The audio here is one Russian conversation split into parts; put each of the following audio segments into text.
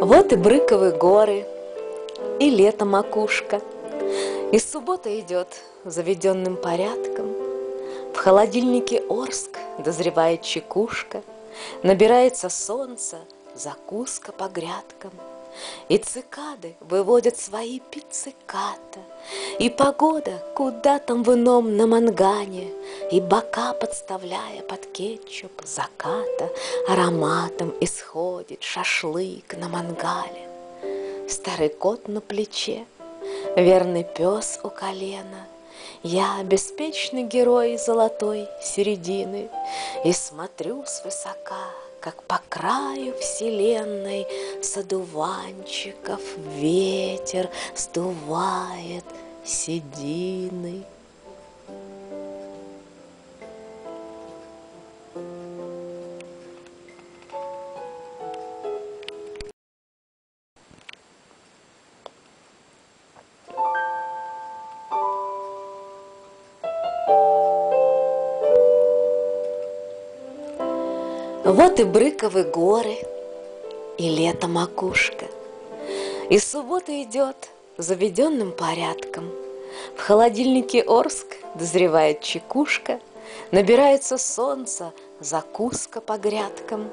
Вот и Брыковы горы, и лето макушка, И суббота идет заведенным порядком. В холодильнике Орск дозревает чекушка, Набирается солнце, закуска по грядкам — и цикады выводят свои пицциката, И погода куда там в ином на мангане, И бока подставляя под кетчуп заката, Ароматом исходит шашлык на мангале. Старый кот на плече, верный пес у колена — я беспечный герой золотой середины И смотрю свысока как по краю вселенной С одуванчиков ветер сдувает седины. Вот и Брыковы горы, и лето макушка, И суббота идет заведенным порядком. В холодильнике Орск дозревает чекушка, Набирается солнце, закуска по грядкам,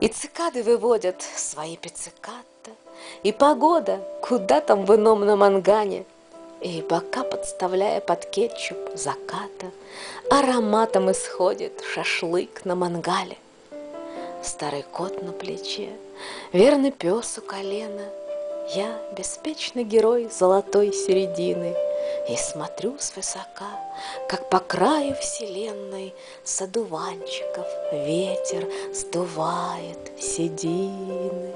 И цикады выводят свои пицциката, И погода куда там в ином на мангане, И бока подставляя под кетчуп заката, Ароматом исходит шашлык на мангале — Старый кот на плече, верный пес у колена. Я беспечный герой золотой середины И смотрю свысока, как по краю вселенной С одуванчиков ветер сдувает седины.